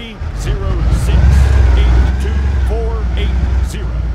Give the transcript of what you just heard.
306 82480.